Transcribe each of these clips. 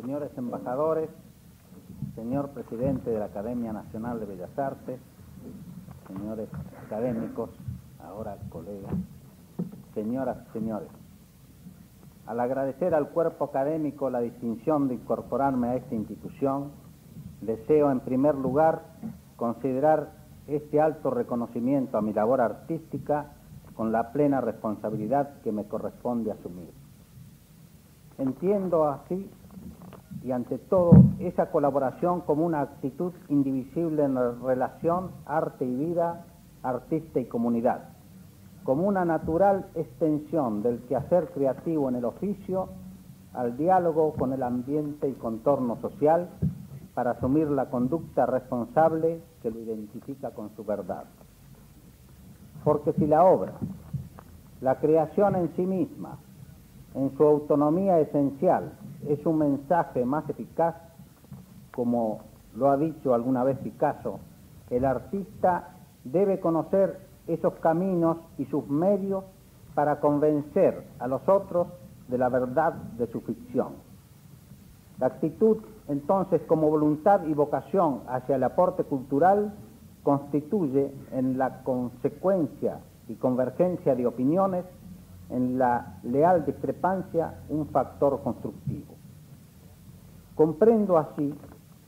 señores embajadores, señor presidente de la Academia Nacional de Bellas Artes, señores académicos, ahora colegas, señoras señores. Al agradecer al cuerpo académico la distinción de incorporarme a esta institución, deseo en primer lugar considerar este alto reconocimiento a mi labor artística con la plena responsabilidad que me corresponde asumir. Entiendo así y ante todo esa colaboración como una actitud indivisible en la relación arte y vida, artista y comunidad, como una natural extensión del quehacer creativo en el oficio al diálogo con el ambiente y contorno social para asumir la conducta responsable que lo identifica con su verdad. Porque si la obra, la creación en sí misma, en su autonomía esencial, es un mensaje más eficaz, como lo ha dicho alguna vez Picasso, el artista debe conocer esos caminos y sus medios para convencer a los otros de la verdad de su ficción. La actitud, entonces, como voluntad y vocación hacia el aporte cultural constituye en la consecuencia y convergencia de opiniones en la leal discrepancia un factor constructivo. Comprendo así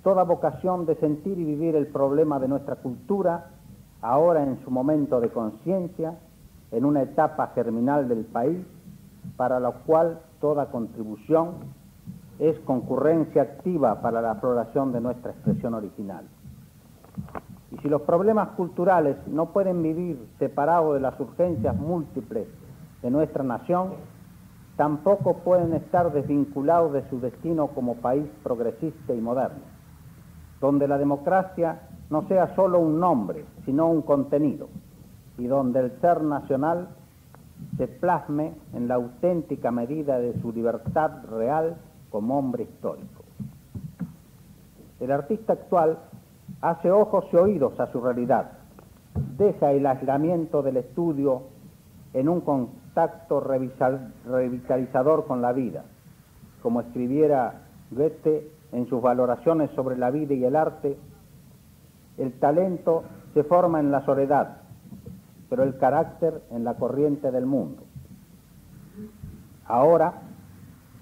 toda vocación de sentir y vivir el problema de nuestra cultura, ahora en su momento de conciencia, en una etapa germinal del país, para la cual toda contribución es concurrencia activa para la floración de nuestra expresión original. Y si los problemas culturales no pueden vivir separados de las urgencias múltiples de nuestra nación tampoco pueden estar desvinculados de su destino como país progresista y moderno, donde la democracia no sea solo un nombre, sino un contenido, y donde el ser nacional se plasme en la auténtica medida de su libertad real como hombre histórico. El artista actual hace ojos y oídos a su realidad, deja el aislamiento del estudio en un contacto revitalizador con la vida, como escribiera Goethe en sus valoraciones sobre la vida y el arte, el talento se forma en la soledad, pero el carácter en la corriente del mundo. Ahora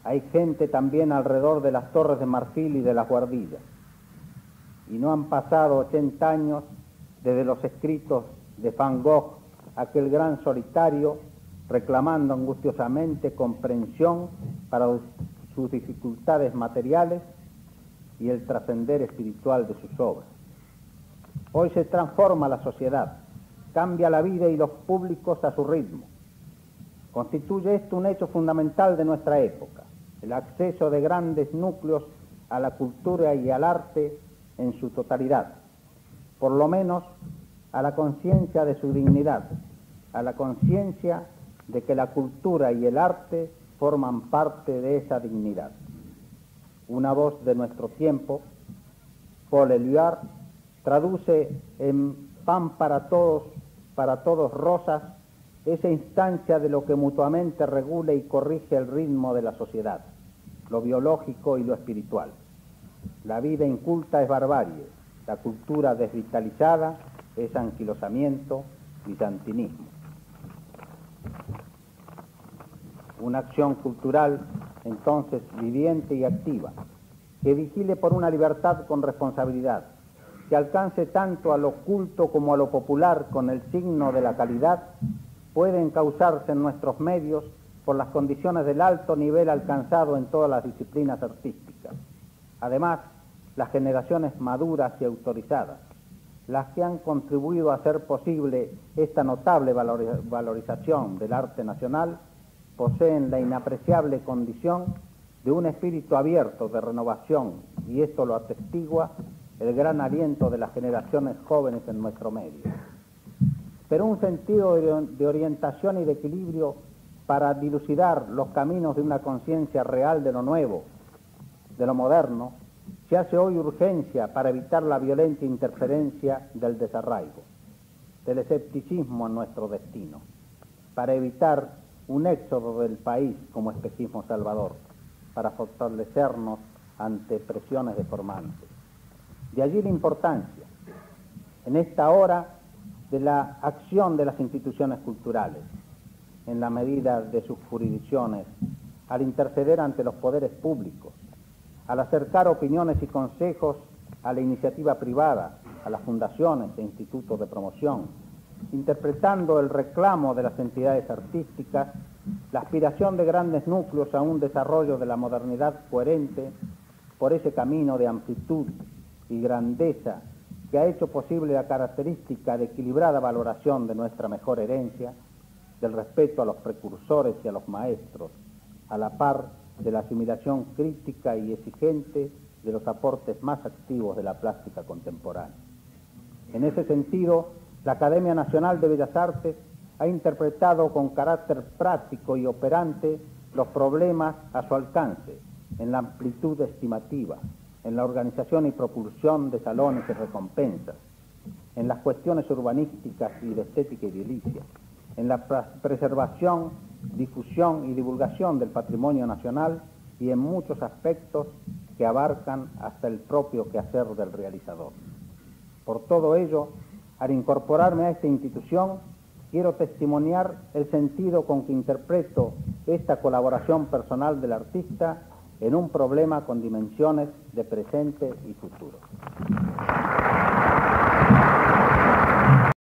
hay gente también alrededor de las torres de marfil y de las guardillas, y no han pasado 80 años desde los escritos de Van Gogh aquel gran solitario reclamando angustiosamente comprensión para sus dificultades materiales y el trascender espiritual de sus obras. Hoy se transforma la sociedad, cambia la vida y los públicos a su ritmo. Constituye esto un hecho fundamental de nuestra época, el acceso de grandes núcleos a la cultura y al arte en su totalidad, por lo menos a la conciencia de su dignidad, a la conciencia de que la cultura y el arte forman parte de esa dignidad. Una voz de nuestro tiempo, Paul Eluard, traduce en pan para todos, para todos rosas, esa instancia de lo que mutuamente regula y corrige el ritmo de la sociedad, lo biológico y lo espiritual. La vida inculta es barbarie, la cultura desvitalizada es anquilosamiento, bizantinismo. Una acción cultural, entonces, viviente y activa, que vigile por una libertad con responsabilidad, que alcance tanto a lo culto como a lo popular con el signo de la calidad, puede encauzarse en nuestros medios por las condiciones del alto nivel alcanzado en todas las disciplinas artísticas. Además, las generaciones maduras y autorizadas, las que han contribuido a hacer posible esta notable valorización del arte nacional, poseen la inapreciable condición de un espíritu abierto de renovación y esto lo atestigua el gran aliento de las generaciones jóvenes en nuestro medio. Pero un sentido de orientación y de equilibrio para dilucidar los caminos de una conciencia real de lo nuevo, de lo moderno, se hace hoy urgencia para evitar la violenta interferencia del desarraigo, del escepticismo en nuestro destino, para evitar un éxodo del país como espejismo salvador, para fortalecernos ante presiones deformantes. De allí la importancia, en esta hora, de la acción de las instituciones culturales, en la medida de sus jurisdicciones, al interceder ante los poderes públicos, al acercar opiniones y consejos a la iniciativa privada, a las fundaciones e institutos de promoción, interpretando el reclamo de las entidades artísticas, la aspiración de grandes núcleos a un desarrollo de la modernidad coherente por ese camino de amplitud y grandeza que ha hecho posible la característica de equilibrada valoración de nuestra mejor herencia, del respeto a los precursores y a los maestros, a la par de la asimilación crítica y exigente de los aportes más activos de la plástica contemporánea. En ese sentido, la Academia Nacional de Bellas Artes ha interpretado con carácter práctico y operante los problemas a su alcance, en la amplitud estimativa, en la organización y propulsión de salones y recompensas, en las cuestiones urbanísticas y de estética y edilicia, en la preservación, difusión y divulgación del patrimonio nacional y en muchos aspectos que abarcan hasta el propio quehacer del realizador. Por todo ello, al incorporarme a esta institución, quiero testimoniar el sentido con que interpreto esta colaboración personal del artista en un problema con dimensiones de presente y futuro.